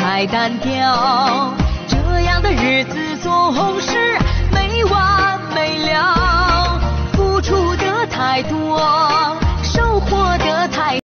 太单调。这样的日子总是没完没了付出的太多收获的太